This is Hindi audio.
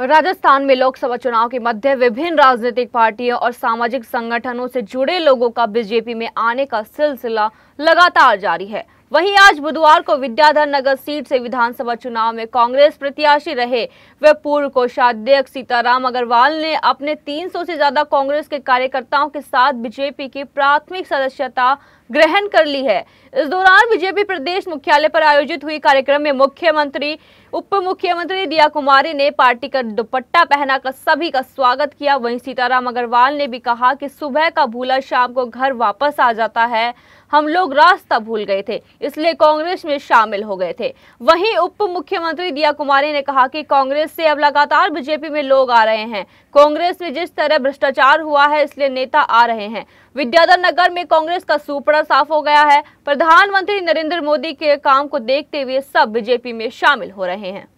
राजस्थान में लोकसभा चुनाव के मध्य विभिन्न राजनीतिक पार्टियों और सामाजिक संगठनों से जुड़े लोगों का बीजेपी में आने का सिलसिला लगातार जारी है। वहीं आज बुधवार को विद्याधर नगर सीट से विधानसभा चुनाव में कांग्रेस प्रत्याशी रहे। वे पूर्व कोषाध्यक्ष सीताराम अग्रवाल ने अपने 300 से ज़्यादा कांग्रेस के कार्यकर्ताओं के साथ बीजेपी की प्राथमिक सदस्यता ग्रहण कर ली है। इस दौरान बीजेपी प्रदेश मुख्यालय पर आयोजित हुई कार्यक्रम में मुख्यमंत्री उप मुख्यमंत्री दिया कुमारी ने पार्टी का दुपट्टा पहनाकर सभी का स्वागत किया। वहीं सीताराम अग्रवाल ने भी कहा कि सुबह का भूला शाम को घर वापस आ जाता है। हम लोग रास्ता भूल गए थे, इसलिए कांग्रेस में शामिल हो गए थे। वहीं उप मुख्यमंत्री दिया कुमारी ने कहा कि कांग्रेस से अब लगातार बीजेपी में लोग आ रहे हैं। कांग्रेस में जिस तरह भ्रष्टाचार हुआ है, इसलिए नेता आ रहे हैं। विद्याधर नगर में कांग्रेस का सुपड़ा साफ़ हो गया है। प्रधानमंत्री नरेंद्र मोदी के काम को देखते हुए सब बीजेपी में शामिल हो रहे हैं।